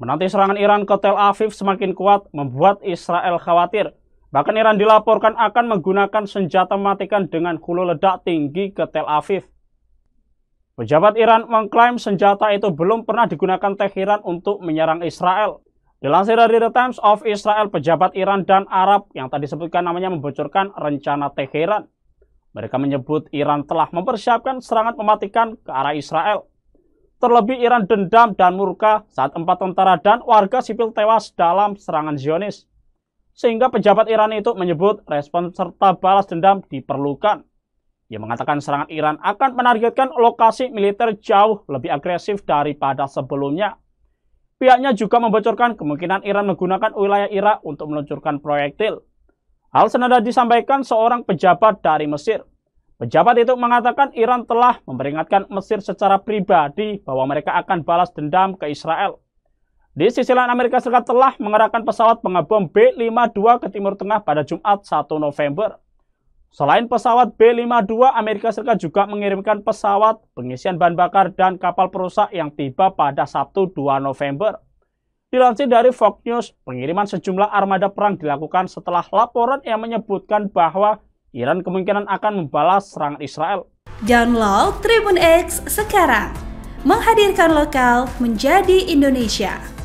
Menanti serangan Iran ke Tel Aviv semakin kuat membuat Israel khawatir. Bahkan Iran dilaporkan akan menggunakan senjata mematikan dengan hulu ledak tinggi ke Tel Aviv. Pejabat Iran mengklaim senjata itu belum pernah digunakan Tehran untuk menyerang Israel. Dilansir dari The Times of Israel, pejabat Iran dan Arab yang tadi disebutkan namanya membocorkan rencana Teheran. Mereka menyebut Iran telah mempersiapkan serangan mematikan ke arah Israel. Terlebih Iran dendam dan murka saat empat tentara dan warga sipil tewas dalam serangan Zionis. Sehingga pejabat Iran itu menyebut respon serta balas dendam diperlukan. Ia mengatakan serangan Iran akan menargetkan lokasi militer jauh lebih agresif daripada sebelumnya. Pihaknya juga membocorkan kemungkinan Iran menggunakan wilayah Irak untuk meluncurkan proyektil. Hal senada disampaikan seorang pejabat dari Mesir. Pejabat itu mengatakan Iran telah memperingatkan Mesir secara pribadi bahwa mereka akan balas dendam ke Israel. Di sisi lain Amerika Serikat telah mengerahkan pesawat pengebom B-52 ke Timur Tengah pada Jumat 1 November. Selain pesawat B-52, Amerika Serikat juga mengirimkan pesawat pengisian bahan bakar dan kapal perusak yang tiba pada Sabtu 2 November. Dilansir dari Fox News, pengiriman sejumlah armada perang dilakukan setelah laporan yang menyebutkan bahwa Iran kemungkinan akan membalas serangan Israel. Download Tribun X sekarang, menghadirkan lokal menjadi Indonesia.